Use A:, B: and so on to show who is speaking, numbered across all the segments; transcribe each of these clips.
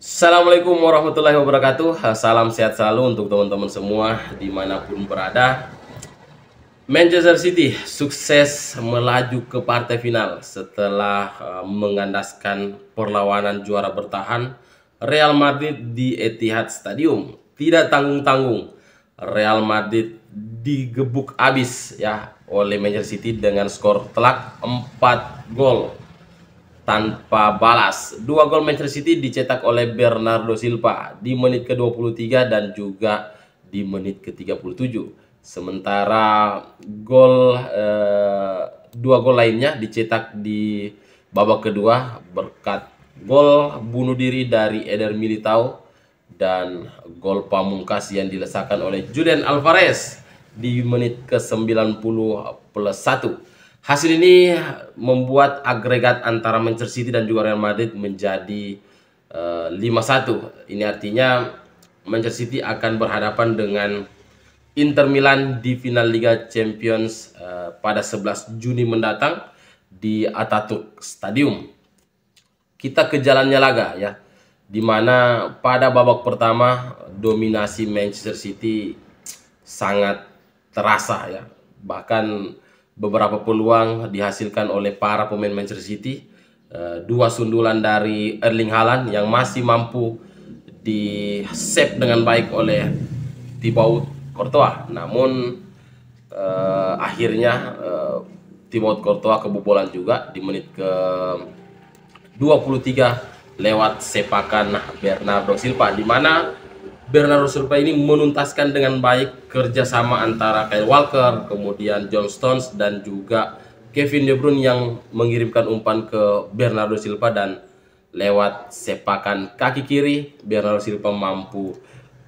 A: Assalamualaikum warahmatullahi wabarakatuh. Salam sehat selalu untuk teman-teman semua Di mana pun berada. Manchester City sukses melaju ke partai final Setelah mengandaskan perlawanan juara bertahan Real Madrid di Etihad Stadium. Tidak tanggung-tanggung Real Madrid digebuk abis ya oleh Manchester City dengan skor telak 4 gol tanpa balas. Dua gol Manchester City dicetak oleh Bernardo Silva di menit ke-23 dan juga di menit ke-37. Sementara gol eh, dua gol lainnya dicetak di babak kedua berkat gol bunuh diri dari Eder Militao dan gol pamungkas yang dilesakan oleh Julian Alvarez di menit ke-90 plus 1. Hasil ini membuat agregat antara Manchester City dan juga Real Madrid menjadi uh, eh, 5-1. Ini artinya Manchester City akan berhadapan dengan Inter Milan di final Liga Champions uh, pada 11 Juni mendatang di Ataturk Stadium. Kita ke jalannya laga ya. Di mana pada babak pertama dominasi Manchester City sangat terasa ya. Bahkan beberapa peluang dihasilkan oleh para pemain Manchester City. Uh, dua sundulan dari Erling Haaland yang masih mampu di save dengan baik oleh Thibaut Courtois. Namun uh, akhirnya uh, Thibaut Courtois kebobolan juga di menit ke 23 lewat sepakan Bernardo Silva di mana Bernardo Silva ini menuntaskan dengan baik kerjasama antara Kyle Walker, kemudian John Stones dan juga Kevin De Bruyne yang mengirimkan umpan ke Bernardo Silva dan lewat sepakan kaki kiri Bernardo Silva mampu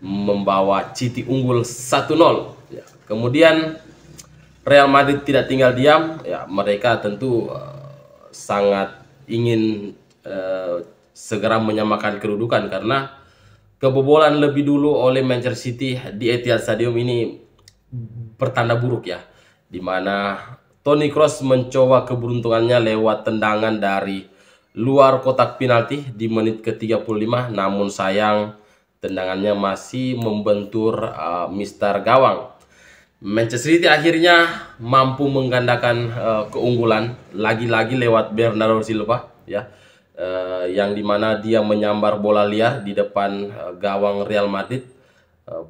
A: membawa Citi unggul 1-0. Ya, kemudian Real Madrid tidak tinggal diam, ya mereka tentu uh, sangat ingin uh, segera menyamakan kedudukan karena kebobolan lebih dulu oleh Manchester City di Etihad Stadium ini pertanda buruk ya di mana Toni Kroos mencoba keberuntungannya lewat tendangan dari luar kotak penalti di menit ke-35 namun sayang tendangannya masih membentur uh, Mister Gawang. Manchester City akhirnya mampu menggandakan uh, keunggulan lagi-lagi lewat Bernardo Silva ya uh, yang di mana dia menyambar bola liar di depan uh, gawang Real Madrid. Uh,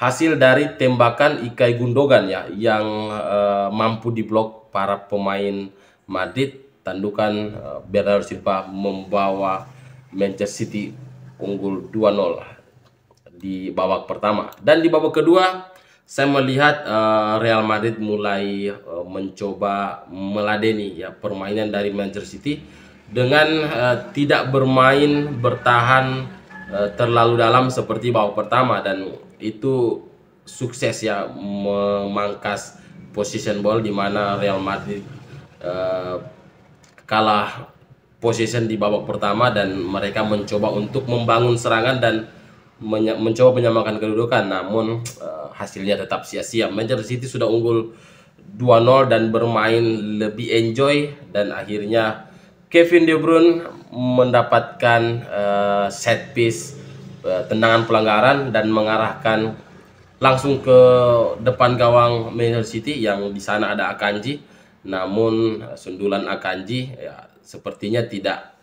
A: hasil dari tembakan Ikai Gundogan ya yang uh, mampu diblok para pemain Madrid. Tandukan uh, Bernardo Silva membawa Manchester City unggul 2-0 di babak pertama. Dan di babak kedua saya melihat uh, Real Madrid mulai uh, mencoba meladeni ya permainan dari Manchester City dengan uh, tidak bermain bertahan uh, terlalu dalam seperti babak pertama dan itu sukses ya memangkas position ball di mana Real Madrid uh, kalah position di babak pertama dan mereka mencoba untuk membangun serangan dan menye mencoba menyamakan kedudukan. Namun uh, hasilnya tetap sia-sia. Manchester City sudah unggul 2-0 dan bermain lebih enjoy dan akhirnya Kevin De Bruyne mendapatkan uh, set piece uh, tendangan pelanggaran dan mengarahkan langsung ke depan gawang Manchester City yang di sana ada Akanji. Namun sundulan Akanji ya sepertinya tidak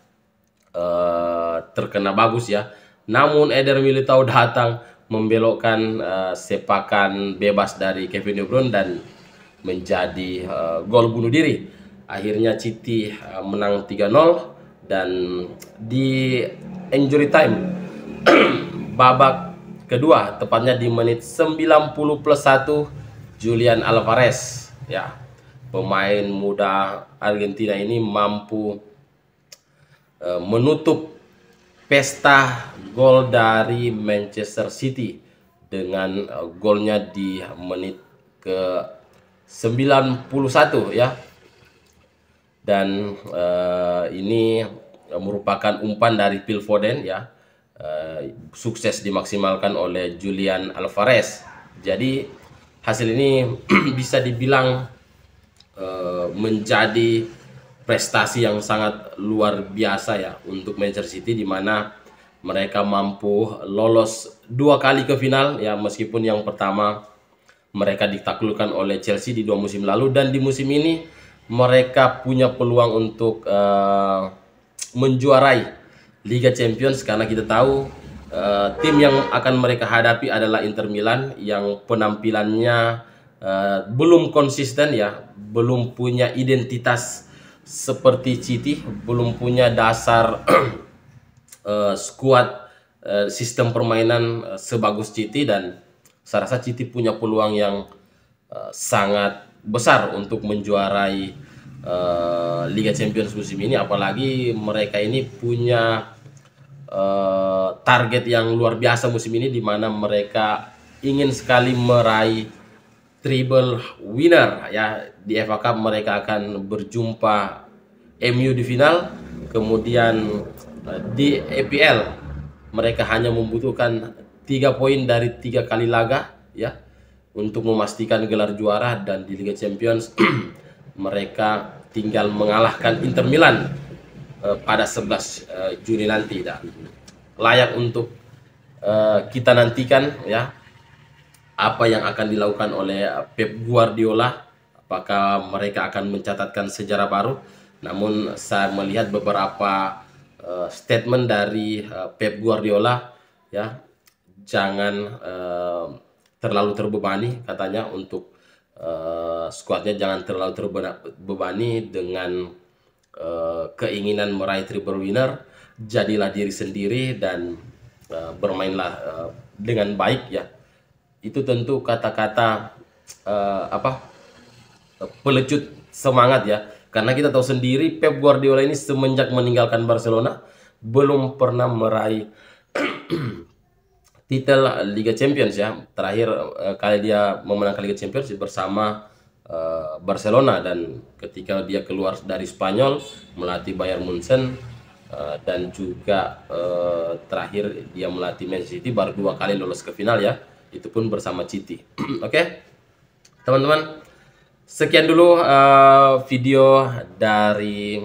A: uh, terkena bagus ya. Namun Eder Militao datang membelokkan uh, sepakan bebas dari Kevin De Bruyne dan menjadi uh, gol bunuh diri akhirnya City uh, menang 3-0 dan di injury time babak kedua tepatnya di menit 90 plus 1 Julian Alvarez. Ya pemain muda Argentina ini mampu uh, menutup pesta gol dari Manchester City dengan uh, golnya di menit ke 91 ya dan uh, ini merupakan umpan dari Phil Foden ya. Uh, sukses dimaksimalkan oleh Julian Alvarez. Jadi hasil ini bisa dibilang uh, menjadi prestasi yang sangat luar biasa ya untuk Manchester City di mana mereka mampu lolos dua kali ke final ya meskipun yang pertama mereka ditaklukkan oleh Chelsea di dua musim lalu. Dan di musim ini mereka punya peluang untuk uh, menjuarai Liga Champions karena kita tahu uh, tim yang akan mereka hadapi adalah Inter Milan yang penampilannya uh, belum konsisten ya, belum punya identitas seperti City, belum punya dasar uh, skuad uh, sistem permainan sebagus City dan saya rasa City punya peluang yang uh, sangat besar untuk menjuarai uh, Liga Champions musim ini. Apalagi mereka ini punya uh, target yang luar biasa musim ini di mana mereka ingin sekali meraih triple winner. Ya di FA Cup mereka akan berjumpa MU di final kemudian eh, di EPL mereka hanya membutuhkan tiga poin dari tiga kali laga ya untuk memastikan gelar juara dan di Liga Champions mereka tinggal mengalahkan Inter Milan uh, pada 11 uh, eh, Juni nanti dan layak untuk uh, kita nantikan ya apa yang akan dilakukan oleh Pep Guardiola apakah mereka akan mencatatkan sejarah baru. Namun saya melihat beberapa uh, statement dari uh, Pep Guardiola ya jangan uh, terlalu terbebani katanya untuk uh, skuadnya jangan terlalu terbebani dengan uh, keinginan meraih triple winner. Jadilah diri sendiri dan uh, bermainlah uh, dengan baik ya. Itu tentu kata-kata uh, apa pelecut semangat ya. Karena kita tahu sendiri Pep Guardiola ini semenjak meninggalkan Barcelona belum pernah meraih titel Liga Champions ya. Terakhir uh, kali dia memenangkan Liga Champions bersama uh, Barcelona dan ketika dia keluar dari Spanyol melatih Bayern Munchen uh, dan juga uh, terakhir dia melatih Manchester City baru dua kali lolos ke final ya. Itu pun bersama City. Oke. Okay? Teman-teman, Sekian dulu uh, video dari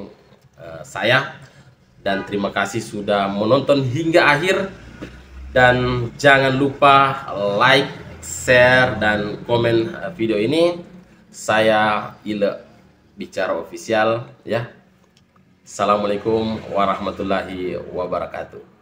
A: uh, saya dan terima kasih sudah menonton hingga akhir dan jangan lupa like, share dan komen uh, video ini. Saya Ile bicara official ya. Assalamualaikum warahmatullahi wabarakatuh.